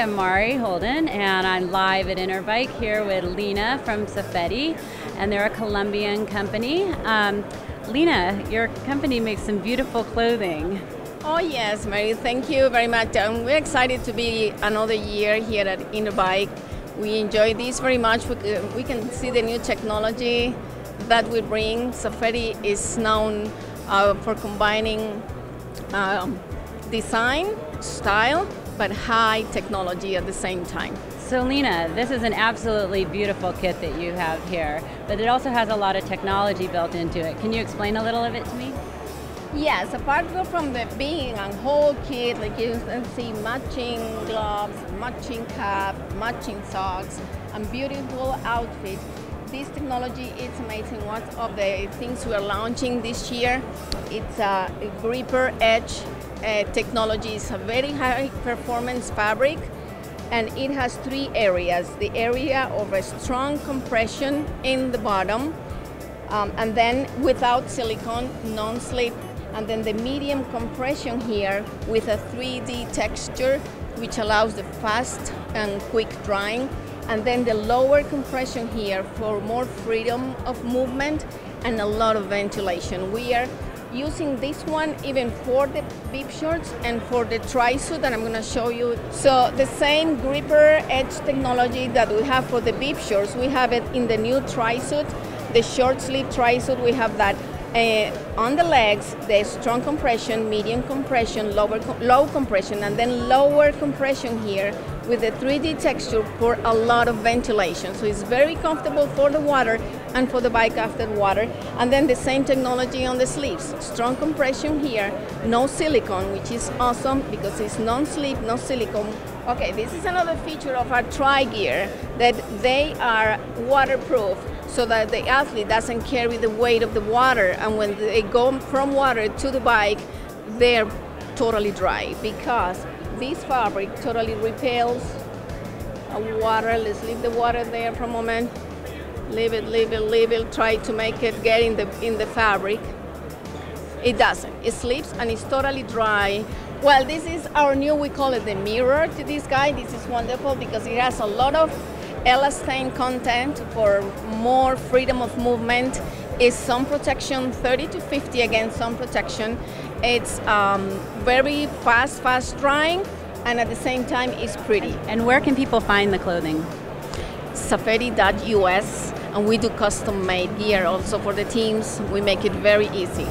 I'm Mari Holden, and I'm live at Interbike here with Lena from Safetti, and they're a Colombian company. Um, Lena, your company makes some beautiful clothing. Oh yes, Mari, thank you very much. Um, we're excited to be another year here at Interbike. We enjoy this very much. We, we can see the new technology that we bring. Safetti is known uh, for combining um, design, style, but high technology at the same time. So Lena, this is an absolutely beautiful kit that you have here, but it also has a lot of technology built into it. Can you explain a little of it to me? Yes, apart from the being a whole kit, like you can see matching gloves, matching cap, matching socks, and beautiful outfit. This technology is amazing. One of the things we are launching this year, it's a gripper edge uh, technology is a very high performance fabric and it has three areas. The area of a strong compression in the bottom um, and then without silicone, non-slip and then the medium compression here with a 3D texture which allows the fast and quick drying and then the lower compression here for more freedom of movement and a lot of ventilation. We are using this one even for the bib shorts and for the tri-suit that I'm going to show you. So the same gripper edge technology that we have for the bib shorts, we have it in the new tri-suit. The short sleeve tri-suit, we have that uh, on the legs, the strong compression, medium compression, lower low compression, and then lower compression here with the 3D texture for a lot of ventilation. So it's very comfortable for the water and for the bike after water. And then the same technology on the sleeves. Strong compression here, no silicone, which is awesome because it's non-slip, no silicone. Okay, this is another feature of our tri-gear that they are waterproof so that the athlete doesn't carry the weight of the water and when they go from water to the bike they're totally dry because this fabric totally repels water let's leave the water there for a moment leave it leave it leave it. Try to make it get in the in the fabric. It doesn't. It slips and it's totally dry. Well this is our new we call it the mirror to this guy. This is wonderful because it has a lot of elastane content for more freedom of movement. It's sun protection 30 to 50 against sun protection. It's um, very fast fast drying and at the same time it's pretty. And where can people find the clothing? Safetti.us and we do custom made gear also for the teams. We make it very easy